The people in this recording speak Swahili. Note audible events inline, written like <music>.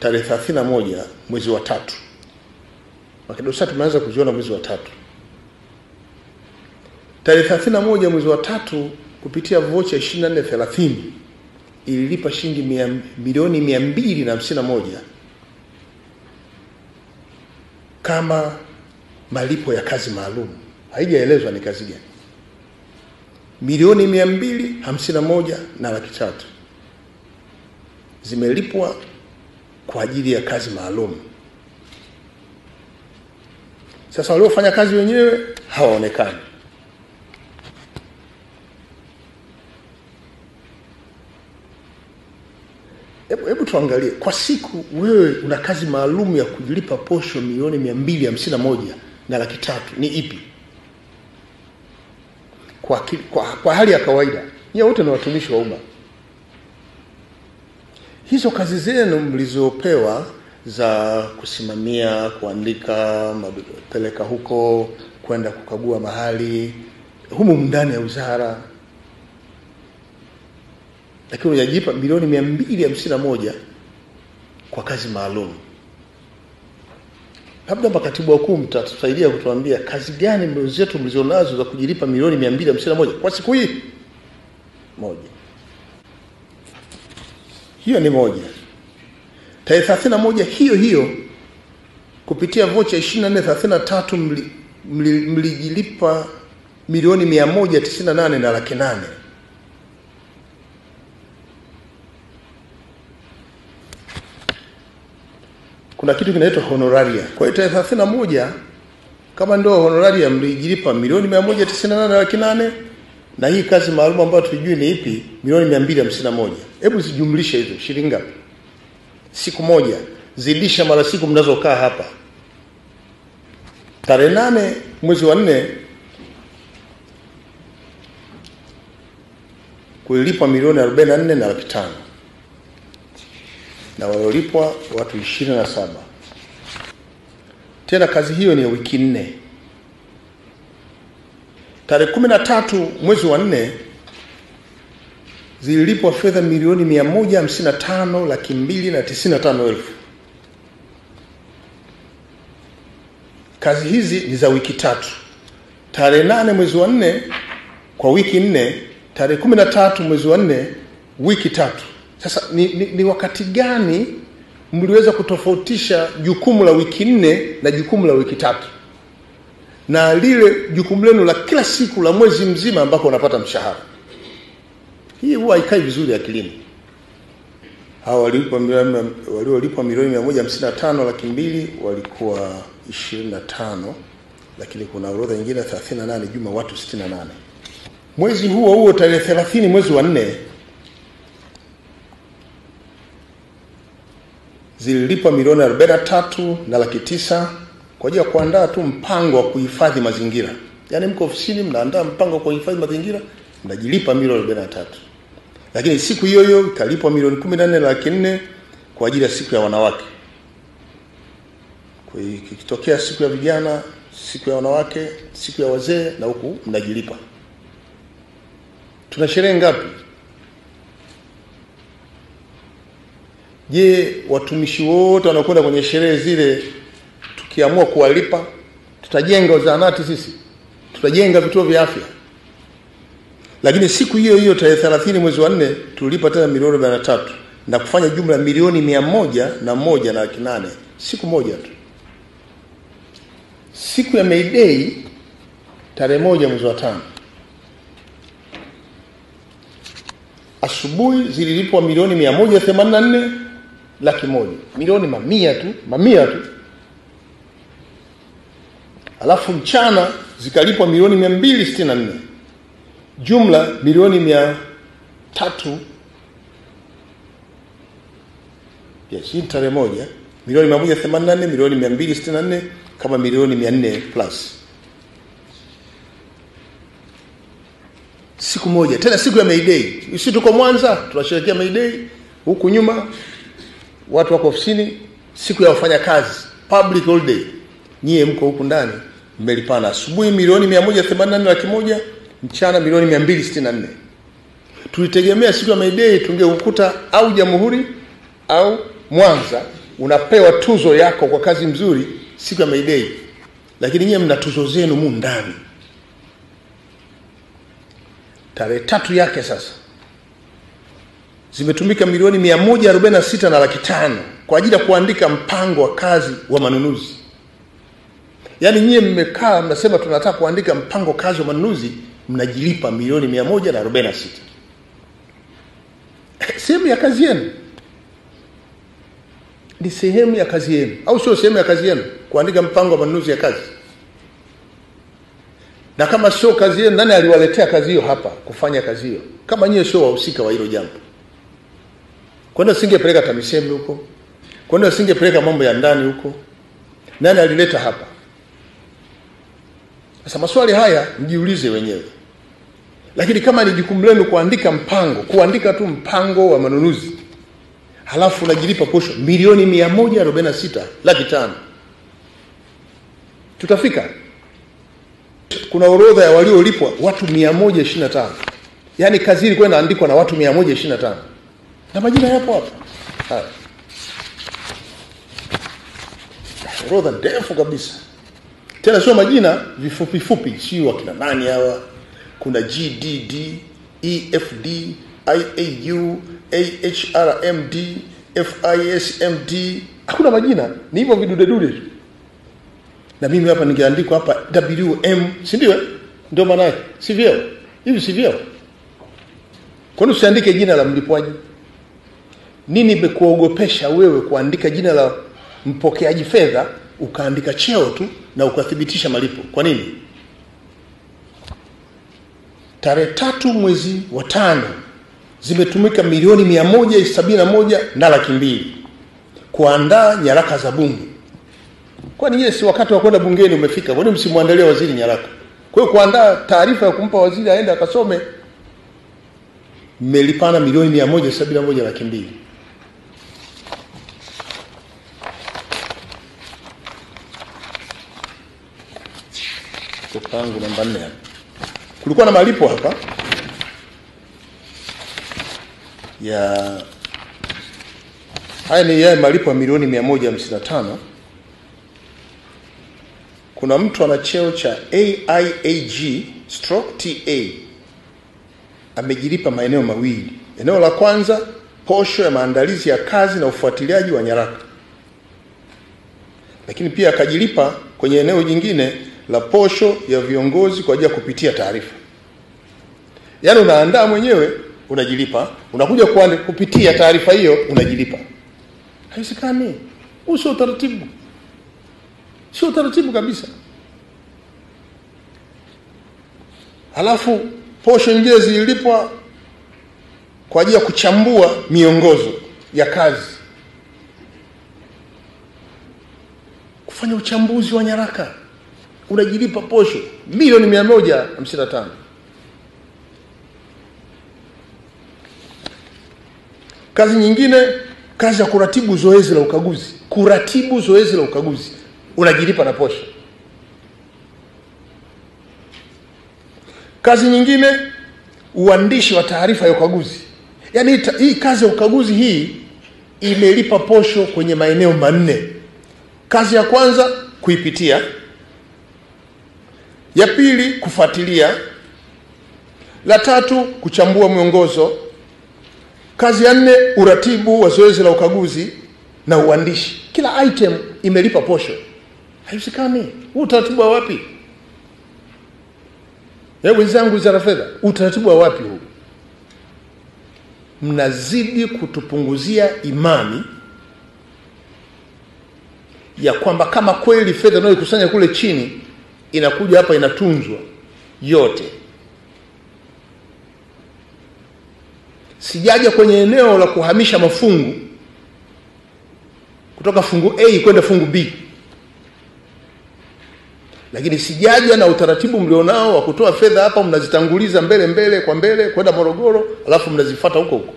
tarehe 31 mwezi wa tatu Makedosa tumeanza kuziona mwezi wa tatu tarehe 31 mwezi wa tatu kupitia vocha 2430 ililipa shilingi milioni mia mbili na hamsini na moja kama malipo ya kazi maalum. Haijaelezwa ni kazi gani. Milioni mia mbili hamsini na moja na laki tatu zimelipwa kwa ajili ya kazi maalum. Sasa waliofanya kazi wenyewe hawaonekani. Hebu tuangalie kwa siku, wewe una kazi maalum ya kujilipa posho milioni mia mbili hamsini na moja na laki tatu ni ipi? Kwa, kwa, kwa hali ya kawaida, nyie wote ni watumishi wa umma. Hizo kazi zenu mlizopewa za kusimamia, kuandika, mapeleka huko, kwenda kukagua mahali humu ndani ya wizara, lakini unajipa milioni mia mbili hamsini na moja kwa kazi maalum. Labda makatibu wakuu mtatusaidia kutuambia kazi gani zetu mlizonazo za kujilipa milioni mia mbili hamsini na moja kwa siku hii moja. Hiyo ni moja. Tarehe thelathini na moja hiyo hiyo kupitia vocha ishirini na nne thelathini na tatu mli- mli- mlijilipa milioni mia moja tisini na nane na laki nane kuna kitu kinaitwa honoraria. Kwa hiyo tarehe thelathini na moja kama ndio honoraria mlijilipa milioni mia moja tisini na nane laki nane na hii kazi maalum ambayo tujui ni ipi? Milioni mia mbili hamsini na moja. Hebu zijumlishe hizo shilingi ngapi? Siku moja. Zidisha mara siku mnazokaa hapa. Tarehe nane mwezi wa nne kulilipwa milioni arobaini na nne na laki tano. Na waliolipwa watu ishirini na saba. Tena kazi hiyo ni ya wiki nne tarehe kumi na tatu mwezi wa nne zililipwa fedha milioni mia moja hamsini na tano laki mbili na tisini na tano elfu. Kazi hizi ni za wiki tatu. Tarehe nane mwezi wa nne kwa wiki nne tarehe kumi na tatu mwezi wa nne wiki tatu. Sasa ni, ni, ni wakati gani mliweza kutofautisha jukumu la wiki nne na jukumu la wiki tatu na lile jukumu lenu la kila siku la mwezi mzima ambako unapata mshahara. Hii huwa haikai vizuri akilini. Hawa waliolipwa waliolipwa milioni mia moja hamsini na tano laki mbili walikuwa ishirini na tano lakini kuna orodha nyingine 38 juma watu 68 mwezi huo huo tarehe 30 mwezi wa nne zililipwa milioni 43 na laki tisa kwa ajili ya kuandaa tu mpango wa kuhifadhi mazingira. Yaani mko ofisini mnaandaa mpango wa kuhifadhi mazingira mnajilipa milioni 43 lakini siku hiyo hiyo ikalipwa milioni 14 na laki nne kwa ajili ya siku ya wanawake. Kwa hiyo ikitokea siku ya vijana siku ya wanawake siku ya wazee na huku mnajilipa. Tuna sherehe ngapi? Je watumishi wote wanakwenda kwenye sherehe zile tukiamua kuwalipa tutajenga zahanati sisi tutajenga vituo vya afya. Lakini siku hiyo hiyo tarehe 30 mwezi wa nne tulipa tena milioni arobaini na tatu na kufanya jumla milioni mia moja na moja na laki nane. Siku moja tu. Siku ya May Day tarehe moja mwezi wa tano. Asubuhi zililipwa milioni mia moja themanini na nne laki moja. Milioni mamia tu mamia tu alafu mchana zikalipwa milioni mia mbili sitini na nne. Jumla milioni mia tatu. Yes, hii tarehe moja. Milioni mia moja themanini na nne milioni mia mbili sitini na nne kama milioni mia nne plus. Siku moja. Tena siku ya May isi si tuko Mwanza tunasherekea May huku nyuma watu wako ofisini. Siku ya wafanyakazi, public holiday. Nyie mko huku ndani mmelipana asubuhi milioni 184 laki moja mchana milioni 264 tulitegemea siku ya Mayday tungeukuta au Jamhuri au Mwanza unapewa tuzo yako kwa kazi mzuri siku ya Mayday, lakini nyie mna tuzo zenu mu ndani. Tarehe tatu yake sasa zimetumika milioni mia moja arobaini na sita na laki tano kwa ajili ya kuandika mpango wa kazi wa manunuzi. Yaani nyie mmekaa mnasema tunataka kuandika mpango kazi wa manunuzi, mnajilipa milioni mia moja na arobaini na sita <laughs> sehemu ya kazi yenu ni sehemu ya kazi yenu, au sio sehemu ya kazi yenu kuandika mpango wa manunuzi ya kazi? Na kama sio kazi yenu, nani aliwaletea kazi hiyo hapa kufanya kazi hiyo, kama nyie sio wahusika wa hilo jambo? Kwani usingepeleka TAMISEMI huko? Kwani usingepeleka mambo ya ndani huko? Nani alileta hapa? Sasa maswali haya mjiulize wenyewe. Lakini kama ni jukumu lenu kuandika mpango, kuandika tu mpango wa manunuzi, halafu unajilipa posho milioni mia moja arobaini na sita laki tano, tutafika? Kuna orodha ya waliolipwa watu mia moja ishirini na tano yaani kazi ilikuwa inaandikwa na watu mia moja ishirini na tano na majina yapo hapa. Haya, orodha ndefu kabisa, tena sio majina vifupi fupi, sio wakina nani hawa. Kuna GDD, EFD, IAU, AHRMD, FISMD, hakuna majina, ni hivyo vidudedude. Na mimi hapa ningeandikwa hapa WM, si ndio? eh? Ndio maana yake, si vyeo hivi, si vyeo. Kwani usiandike jina la mlipwaji? Nini imekuogopesha wewe kuandika jina la mpokeaji fedha ukaandika cheo tu na ukathibitisha malipo? Kwa nini? Tarehe tatu mwezi wa tano zimetumika milioni mia moja sabini na moja na laki mbili kuandaa nyaraka za bunge. Kwani nini? si wakati wa kwenda bungeni umefika? Kwani msimwandalie waziri nyaraka? Kwa hiyo kuandaa taarifa ya kumpa waziri aende akasome, mmelipana milioni mia moja sabini na moja laki mbili. Pangu namba nne hapa kulikuwa na malipo hapa ya haya ni yale malipo ya milioni mia moja hamsini na tano. Kuna mtu ana cheo cha AIAG stroke TA amejilipa maeneo mawili. Eneo la kwanza posho ya maandalizi ya kazi na ufuatiliaji wa nyaraka, lakini pia akajilipa kwenye eneo jingine la posho ya viongozi kwa ajili ya kupitia taarifa. Yaani unaandaa mwenyewe unajilipa, unakuja kuande, kupitia taarifa hiyo unajilipa. Haiwezekani. Huu sio utaratibu, sio utaratibu kabisa. Halafu posho nyingine zililipwa kwa ajili ya kuchambua miongozo ya kazi, kufanya uchambuzi wa nyaraka unajilipa posho milioni mia moja hamsini na tano. Kazi nyingine, kazi ya kuratibu zoezi la ukaguzi, kuratibu zoezi la ukaguzi unajilipa na posho. Kazi nyingine, uandishi wa taarifa ya ukaguzi, yaani hii kazi ya ukaguzi hii imelipa posho kwenye maeneo manne. Kazi ya kwanza kuipitia ya pili kufuatilia, la tatu kuchambua miongozo, kazi ya nne uratibu wa zoezi la ukaguzi na uandishi. Kila item imelipa posho. Haiwezekani. Huu utaratibu wa wapi? Wenzangu wizara fedha, utaratibu wa wapi huu? Mnazidi kutupunguzia imani ya kwamba kama kweli fedha unayoikusanya kule chini inakuja hapa inatunzwa yote. Sijaja kwenye eneo la kuhamisha mafungu kutoka fungu A kwenda fungu B, lakini sijaja na utaratibu mlionao wa kutoa fedha hapa, mnazitanguliza mbele mbele kwa mbele kwenda Morogoro, alafu mnazifuata huko huko.